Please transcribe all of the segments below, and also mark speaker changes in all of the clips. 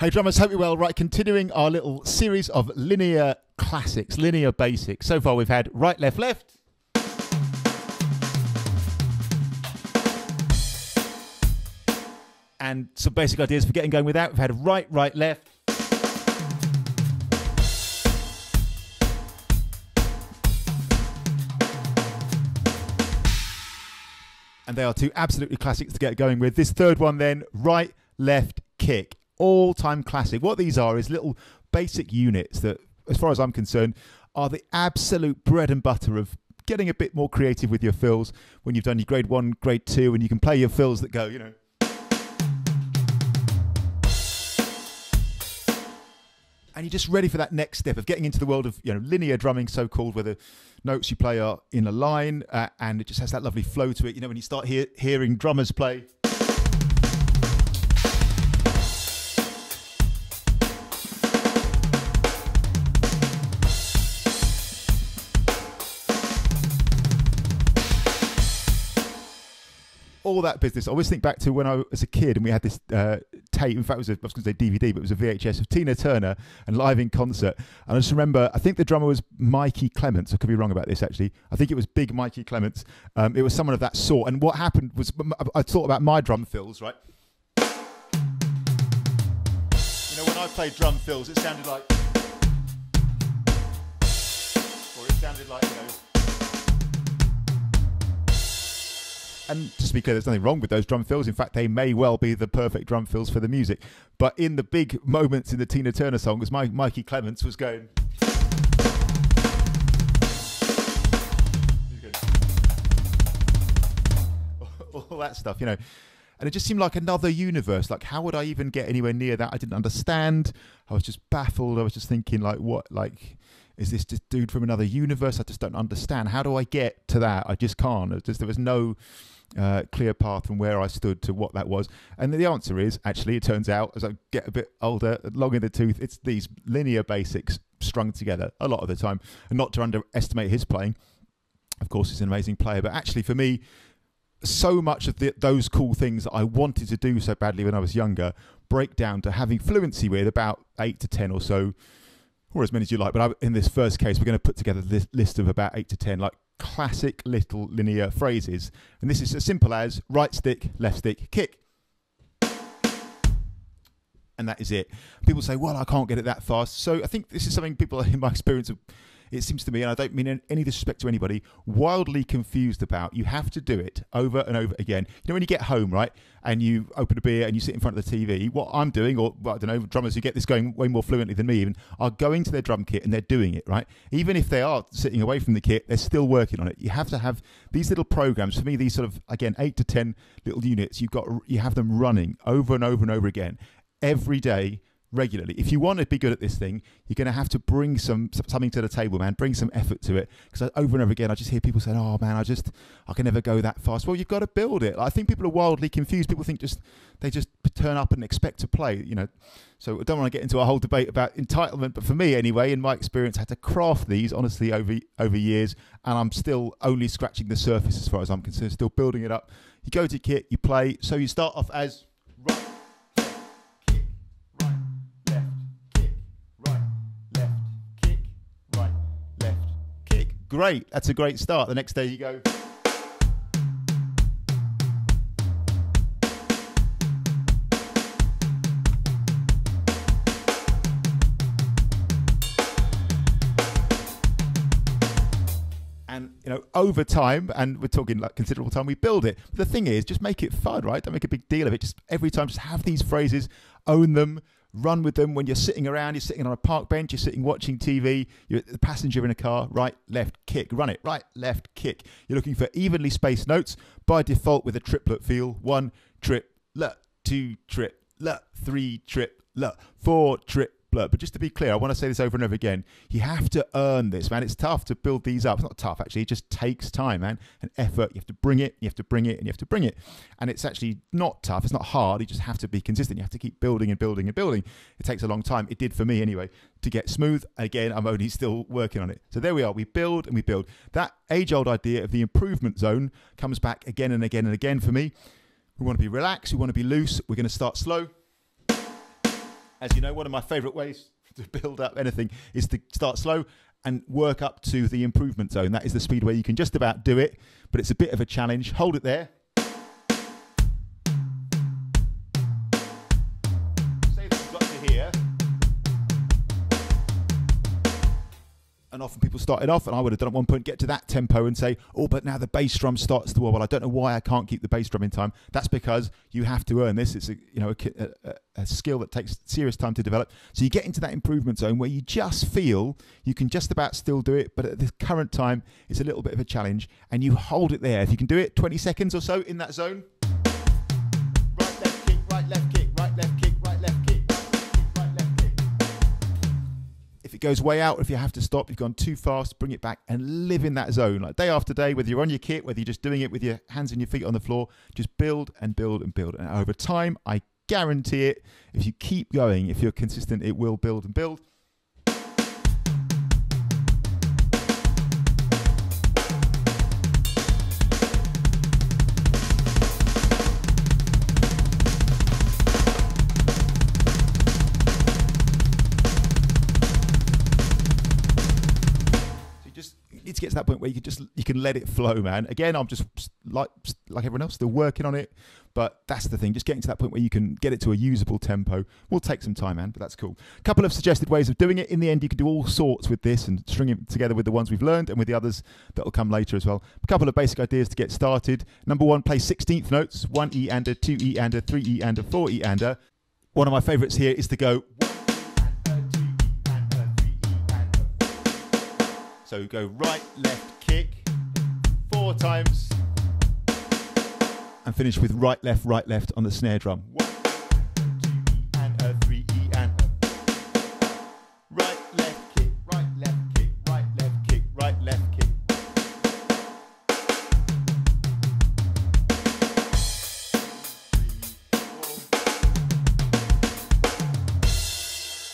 Speaker 1: Hey drummers, hope you're well. Right, continuing our little series of linear classics, linear basics. So far we've had right, left, left. And some basic ideas for getting going with that. We've had right, right, left. And they are two absolutely classics to get going with. This third one then, right, left, kick all time classic. What these are is little basic units that, as far as I'm concerned, are the absolute bread and butter of getting a bit more creative with your fills when you've done your grade one, grade two, and you can play your fills that go, you know. And you're just ready for that next step of getting into the world of you know linear drumming, so called, where the notes you play are in a line uh, and it just has that lovely flow to it. You know, when you start hear, hearing drummers play. All that business. I always think back to when I was a kid and we had this uh, tape. In fact, it was, a, I was going to say DVD, but it was a VHS of Tina Turner and live in concert. And I just remember, I think the drummer was Mikey Clements. I could be wrong about this actually. I think it was Big Mikey Clements. Um, it was someone of that sort. And what happened was, I thought about my drum fills, right? You know, when I played drum fills, it sounded like, or it sounded like, you know. And just to be clear, there's nothing wrong with those drum fills. In fact, they may well be the perfect drum fills for the music. But in the big moments in the Tina Turner song, as my, Mikey Clements was going. All that stuff, you know. And it just seemed like another universe. Like, how would I even get anywhere near that? I didn't understand. I was just baffled. I was just thinking, like, what, like, is this just dude from another universe? I just don't understand. How do I get to that? I just can't. Just, there was no uh, clear path from where I stood to what that was. And the answer is actually, it turns out, as I get a bit older, long in the tooth, it's these linear basics strung together a lot of the time. And not to underestimate his playing. Of course, he's an amazing player, but actually, for me, so much of the, those cool things that I wanted to do so badly when I was younger break down to having fluency with about eight to ten or so, or as many as you like. But I, in this first case, we're going to put together this list of about eight to ten, like classic little linear phrases. And this is as simple as right stick, left stick, kick. And that is it. People say, well, I can't get it that fast. So I think this is something people, in my experience, have it seems to me, and I don't mean any disrespect to anybody, wildly confused about. You have to do it over and over again. You know, when you get home, right, and you open a beer and you sit in front of the TV, what I'm doing, or well, I don't know, drummers who get this going way more fluently than me even, are going to their drum kit and they're doing it, right? Even if they are sitting away from the kit, they're still working on it. You have to have these little programs. For me, these sort of, again, eight to 10 little units, you've got, you have them running over and over and over again every day regularly. If you want to be good at this thing, you're going to have to bring some something to the table, man. Bring some effort to it. Because over and over again, I just hear people saying, "Oh man, I just I can never go that fast." Well, you've got to build it. I think people are wildly confused. People think just they just turn up and expect to play. You know, so I don't want to get into a whole debate about entitlement. But for me, anyway, in my experience, I had to craft these honestly over over years, and I'm still only scratching the surface as far as I'm concerned. Still building it up. You go to kit, you play. So you start off as Great. That's a great start. The next day you go. and you know over time and we're talking like considerable time we build it but the thing is just make it fun right don't make a big deal of it just every time just have these phrases own them run with them when you're sitting around, you're sitting on a park bench, you're sitting watching TV, you're the passenger in a car, right, left, kick, run it, right, left, kick. You're looking for evenly spaced notes by default with a triplet feel. One trip, la, two trip, la, three trip, la, four trip, blur. But just to be clear, I want to say this over and over again. You have to earn this, man. It's tough to build these up. It's not tough, actually. It just takes time, man, and effort. You have to bring it, you have to bring it, and you have to bring it. And it's actually not tough. It's not hard. You just have to be consistent. You have to keep building and building and building. It takes a long time. It did for me anyway to get smooth. Again, I'm only still working on it. So there we are. We build and we build. That age old idea of the improvement zone comes back again and again and again for me. We want to be relaxed. We want to be loose. We're going to start slow As you know, one of my favourite ways to build up anything is to start slow and work up to the improvement zone. That is the speed where you can just about do it, but it's a bit of a challenge. Hold it there. And often people started off, and I would have done at one point, get to that tempo and say, oh, but now the bass drum starts to wobble. I don't know why I can't keep the bass drum in time. That's because you have to earn this. It's a you know a, a, a skill that takes serious time to develop. So you get into that improvement zone where you just feel you can just about still do it, but at the current time, it's a little bit of a challenge, and you hold it there. If you can do it, 20 seconds or so in that zone. Right, left kick, right, left kick, it goes way out, if you have to stop, you've gone too fast, bring it back and live in that zone. Like day after day, whether you're on your kit, whether you're just doing it with your hands and your feet on the floor, just build and build and build. And over time, I guarantee it, if you keep going, if you're consistent, it will build and build. To get to that point where you can just you can let it flow, man. Again, I'm just like like everyone else, still working on it, but that's the thing. Just getting to that point where you can get it to a usable tempo will take some time, man. But that's cool. A couple of suggested ways of doing it. In the end, you can do all sorts with this and string it together with the ones we've learned and with the others that will come later as well. A couple of basic ideas to get started. Number one, play 16th notes: one E and a, two E and a, three E and a, four E and a. One of my favourites here is to go. So go right, left, kick four times and finish with right, left, right, left on the snare drum. One, two, and a, three, E and a. Right, left, kick, right, left, kick, right, left, kick, right, left, kick.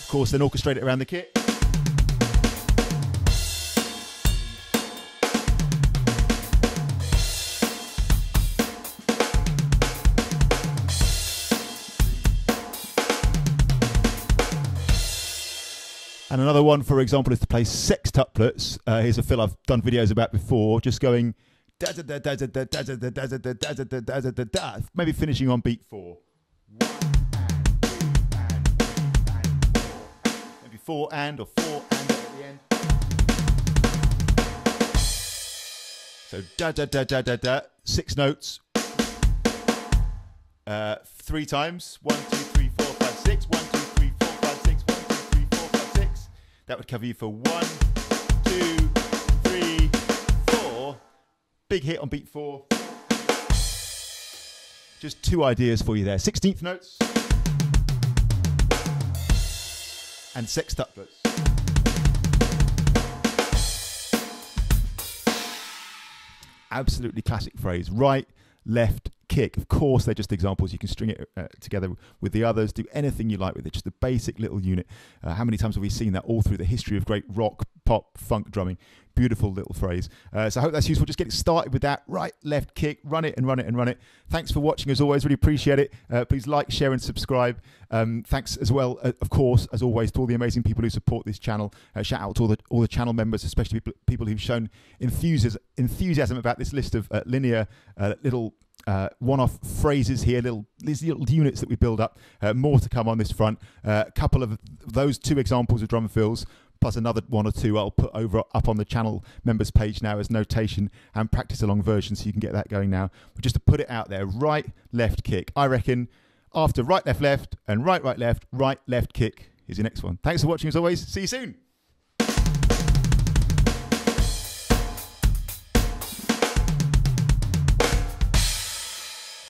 Speaker 1: Of course, then orchestrate it around the kit. And another one, for example, is to play sextuplets. Uh, here's a fill I've done videos about before, just going da-da-da-da-da-da-da-da-da-da-da-da. maybe finishing on beat four. Maybe four and or four and at the end. So da da da da da da. Six notes. Uh, three times. One, two, three, four, five, six. One, two, that would cover you for one, two, three, four. Big hit on beat four. Just two ideas for you there. 16th notes and sextuplets. Absolutely classic phrase. Right, left, kick. Of course, they're just examples. You can string it uh, together with the others, do anything you like with it. Just a basic little unit. Uh, how many times have we seen that all through the history of great rock, pop, funk drumming? Beautiful little phrase. Uh, so I hope that's useful. Just get started with that. Right, left, kick, run it and run it and run it. Thanks for watching as always. Really appreciate it. Uh, please like, share, and subscribe. Um, thanks as well, uh, of course, as always, to all the amazing people who support this channel. Uh, shout out to all the all the channel members, especially people, people who've shown enthusiasm enthusiasm about this list of linear little uh, one-off phrases here, little these little units that we build up. Uh, more to come on this front. A uh, couple of those two examples of drum fills, plus another one or two I'll put over up on the channel members page now as notation and practice along version, so you can get that going now. But just to put it out there, right, left, kick. I reckon after right, left, left, and right, right, left, right, left, kick is your next one. Thanks for watching as always. See you soon.